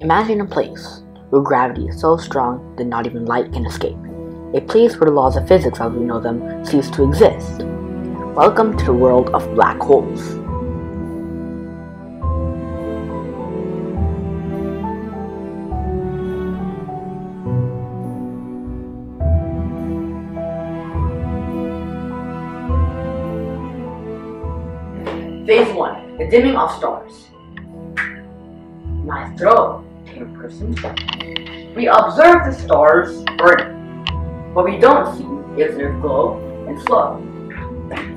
Imagine a place where gravity is so strong that not even light can escape. A place where the laws of physics as we know them cease to exist. Welcome to the world of black holes. Phase 1 The dimming of stars. Nice throw, tame person. We observe the stars burning. What we don't see is their glow and flow.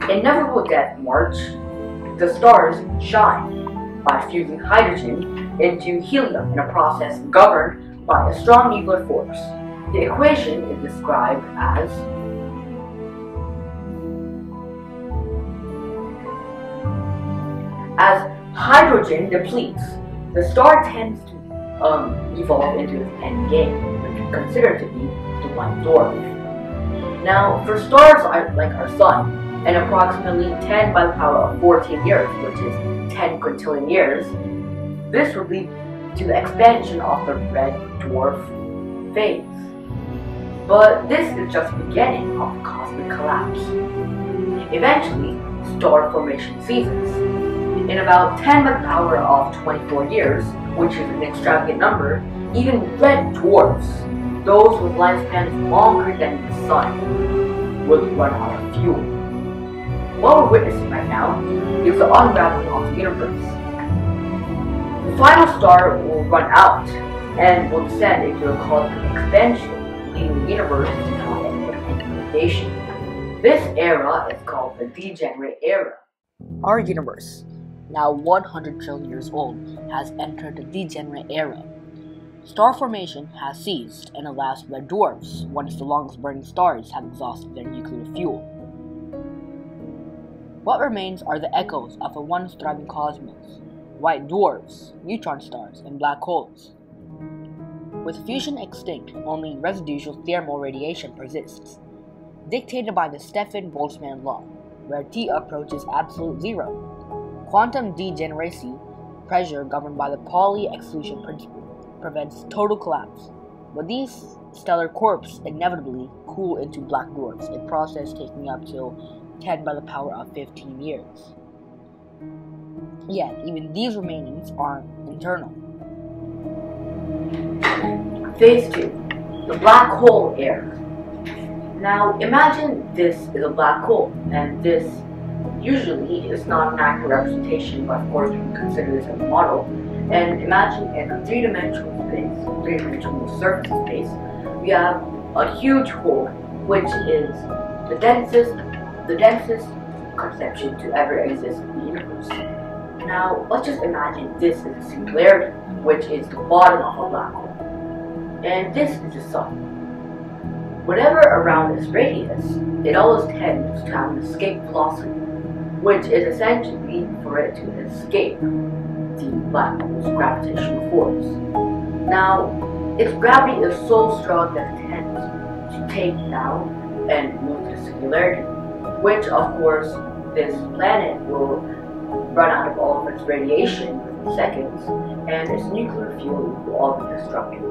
Inevitable death march, the stars shine by fusing hydrogen into helium in a process governed by a strong nuclear force. The equation is described as As hydrogen depletes, the star tends to um, evolve into its end game, which is considered to be the white dwarf. Now, for stars like our Sun, and approximately 10 by the power of 14 years, which is 10 quintillion years, this would lead to the expansion of the red dwarf phase. But this is just the beginning of the cosmic collapse. Eventually, star formation ceases, in about 10 by the power of 24 years, which is an extravagant number, even red dwarfs, those with lifespans longer than the sun, would run out of fuel. What we're witnessing right now is the unraveling of the universe. The final star will run out and will descend into a cosmic expansion, leading the universe to end This era is called the degenerate era. Our universe now 100 trillion years old, has entered the degenerate era. Star formation has ceased, and the last red dwarfs, once the longest burning stars, have exhausted their nuclear fuel. What remains are the echoes of a once thriving cosmos white dwarfs, neutron stars, and black holes. With fusion extinct, only residual thermal radiation persists, dictated by the Stefan Boltzmann law, where T approaches absolute zero Quantum degeneracy, pressure governed by the Pauli exclusion principle, prevents total collapse. But these stellar corpses inevitably cool into black dwarfs, a process taking up till 10 by the power of 15 years. Yet, even these remainings are internal. Phase 2 The black hole era. Now, imagine this is a black hole, and this usually it's not an accurate representation, but of course we consider this as a model. And imagine in a three-dimensional space, three-dimensional surface space, we have a huge hole, which is the densest, the densest conception to ever exist in the universe. Now, let's just imagine this is a singularity, which is the bottom of a black hole. And this is the sun. Whatever around this radius, it always tends to have an escape velocity which is essentially for it to escape the black hole's gravitational force. Now, its gravity is so strong that it tends to take down and move to singularity, which of course this planet will run out of all of its radiation within seconds, and its nuclear fuel will all be destructed.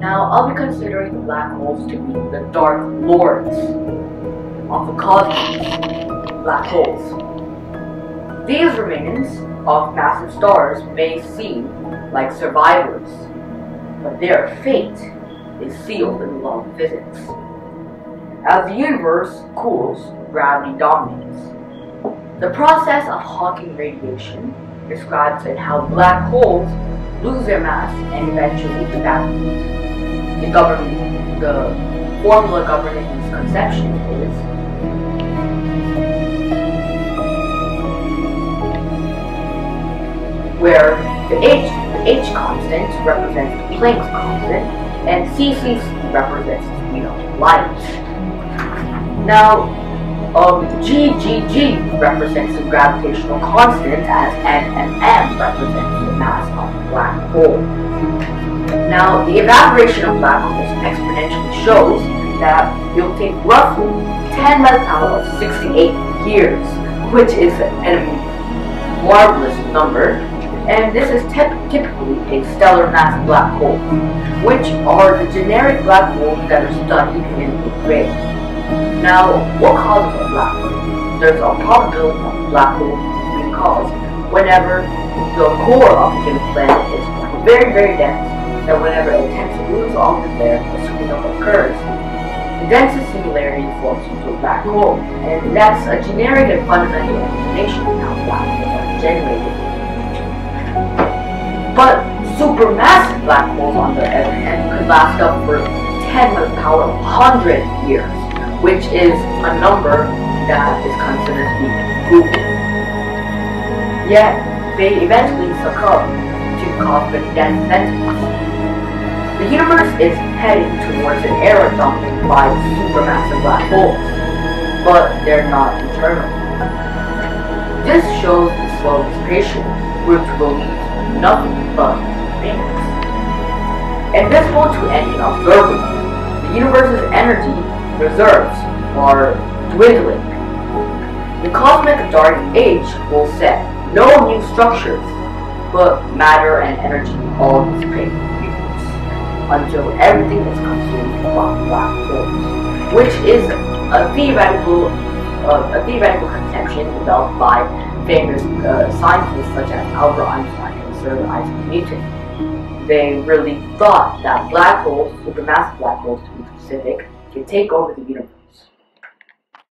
Now, I'll be considering the black holes to be the Dark Lords of the cosmos, black holes. These remains of massive stars may seem like survivors, but their fate is sealed in the law of physics. As the universe cools, gravity dominates. The process of Hawking radiation describes in how black holes lose their mass and eventually evaporate. The government, the formula governing this conception is where the h, the h constant represents the Planck's constant, and cc represents you know, light. Now, um, GGG represents the gravitational constant as NMM represents the mass of black hole. Now, the evaporation of black holes exponentially shows that you'll take roughly 10 by the power of 68 years, which is an marvelous number And this is typically a stellar mass black hole, which are the generic black holes that are studied in the grade. Now, what causes a black hole? There's a probability of black hole being caused whenever the core of a given planet is very, very dense, that whenever it tends to lose off of there, a supernova occurs. The densest singularity forms into a black hole, and that's a generic and fundamental explanation of how black holes are generated. But supermassive black holes, on the other hand, could last up for 10 to the power of 100 years, which is a number that is considered to be goofy. Yet, they eventually succumb to cosmic densities. The universe is heading towards an era dominated by supermassive black holes, but they're not eternal. This shows the slow dissipation, lead to nothing but things. Invisible to any observer, the universe's energy reserves are dwindling. The cosmic dark age will set no new structures, but matter and energy all dissipate until everything is consumed by black holes, which is a theoretical uh, a theoretical conception developed by famous uh, scientists such as Albert Einstein and Sir Isaac Newton. They really thought that black holes, supermassive black holes to be specific, can take over the universe